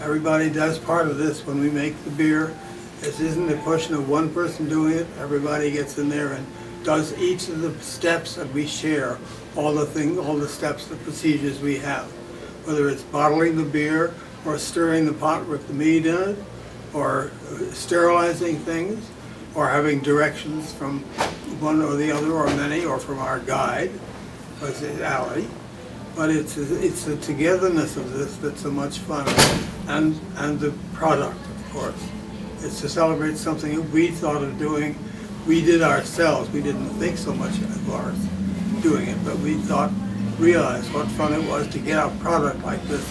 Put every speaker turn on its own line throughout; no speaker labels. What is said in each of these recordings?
Everybody does part of this when we make the beer. This isn't a question of one person doing it. Everybody gets in there and does each of the steps and we share all the thing, all the steps, the procedures we have. Whether it's bottling the beer or stirring the pot with the mead in it, or sterilizing things, or having directions from one or the other or many, or from our guide, was it Ally. But it's, it's the togetherness of this that's so much fun, and, and the product, of course. It's to celebrate something that we thought of doing, we did ourselves, we didn't think so much of ours doing it, but we thought, realized what fun it was to get a product like this,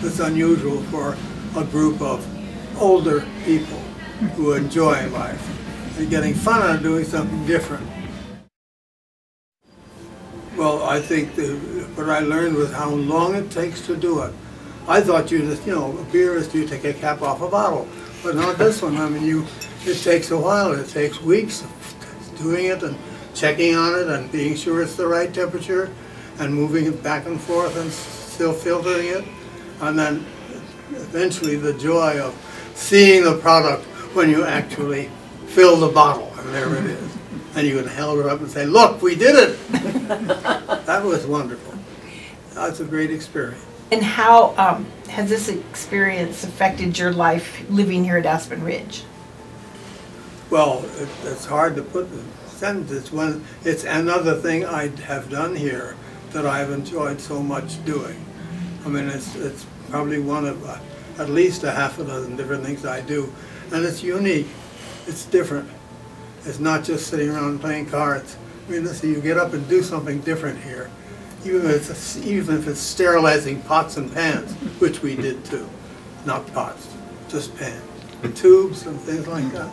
that's unusual for a group of older people who enjoy life and getting fun out of doing something different. Well, I think the, what I learned was how long it takes to do it. I thought you just, you know, a beer is you take a cap off a bottle, but not this one. I mean, you, it takes a while. It takes weeks of doing it and checking on it and being sure it's the right temperature and moving it back and forth and still filtering it. And then eventually the joy of seeing the product when you actually fill the bottle and there it is. And you can hold it up and say, look, we did it. that was wonderful. That's a great experience.
And how um, has this experience affected your life living here at Aspen Ridge?
Well, it, it's hard to put in sentences when it's another thing I have done here that I've enjoyed so much doing. I mean, it's, it's probably one of uh, at least a half a dozen different things I do, and it's unique. It's different. It's not just sitting around playing cards. I mean, listen, you get up and do something different here, even if it's, even if it's sterilizing pots and pans, which we did too. Not pots, just pans. Tubes and things like that.